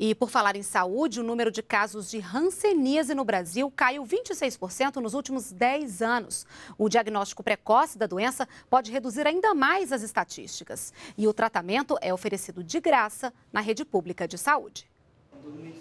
E por falar em saúde, o número de casos de hanseníase no Brasil caiu 26% nos últimos 10 anos. O diagnóstico precoce da doença pode reduzir ainda mais as estatísticas. E o tratamento é oferecido de graça na rede pública de saúde.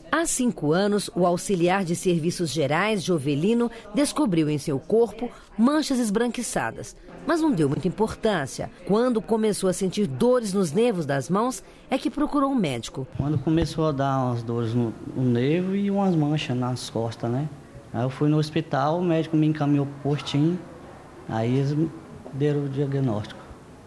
Há cinco anos, o auxiliar de serviços gerais, Jovelino, descobriu em seu corpo manchas esbranquiçadas, mas não deu muita importância. Quando começou a sentir dores nos nervos das mãos, é que procurou um médico. Quando começou a dar umas dores no, no nervo e umas manchas nas costas, né? Aí eu fui no hospital, o médico me encaminhou para o postinho, aí eles deram o diagnóstico,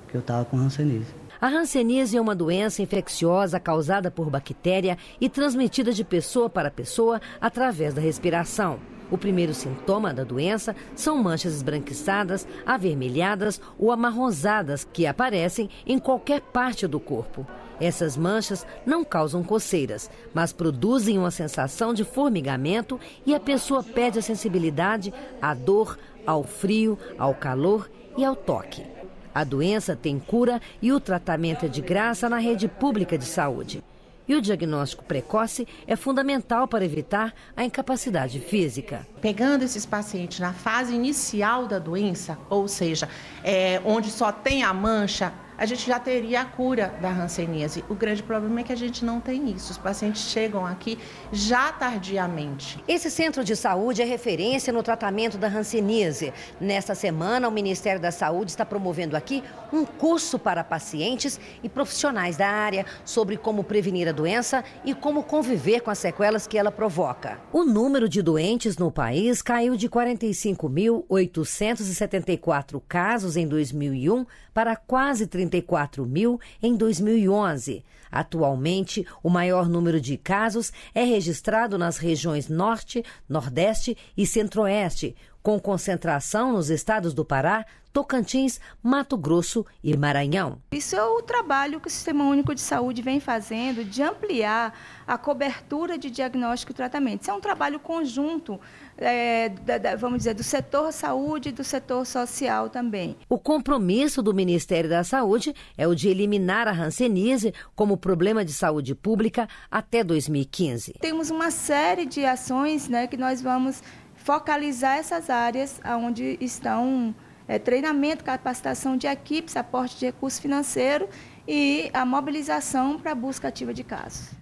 que eu estava com hanseníase. A hanseníase é uma doença infecciosa causada por bactéria e transmitida de pessoa para pessoa através da respiração. O primeiro sintoma da doença são manchas esbranquiçadas, avermelhadas ou amarronzadas que aparecem em qualquer parte do corpo. Essas manchas não causam coceiras, mas produzem uma sensação de formigamento e a pessoa perde a sensibilidade à dor, ao frio, ao calor e ao toque. A doença tem cura e o tratamento é de graça na rede pública de saúde. E o diagnóstico precoce é fundamental para evitar a incapacidade física. Pegando esses pacientes na fase inicial da doença, ou seja, é, onde só tem a mancha, a gente já teria a cura da hanseníase. O grande problema é que a gente não tem isso. Os pacientes chegam aqui já tardiamente. Esse centro de saúde é referência no tratamento da hanseníase. Nesta semana, o Ministério da Saúde está promovendo aqui um curso para pacientes e profissionais da área sobre como prevenir a doença e como conviver com as sequelas que ela provoca. O número de doentes no país caiu de 45.874 casos em 2001 para quase 30 34 mil em 2011. Atualmente, o maior número de casos é registrado nas regiões Norte, Nordeste e Centro-Oeste, com concentração nos estados do Pará, Tocantins, Mato Grosso e Maranhão. Isso é o trabalho que o Sistema Único de Saúde vem fazendo de ampliar a cobertura de diagnóstico e tratamento. Isso é um trabalho conjunto, é, da, da, vamos dizer, do setor saúde e do setor social também. O compromisso do Ministério da Saúde é o de eliminar a hanseníase como problema de saúde pública até 2015. Temos uma série de ações né, que nós vamos focalizar essas áreas onde estão é, treinamento, capacitação de equipes, aporte de recurso financeiro e a mobilização para a busca ativa de casos.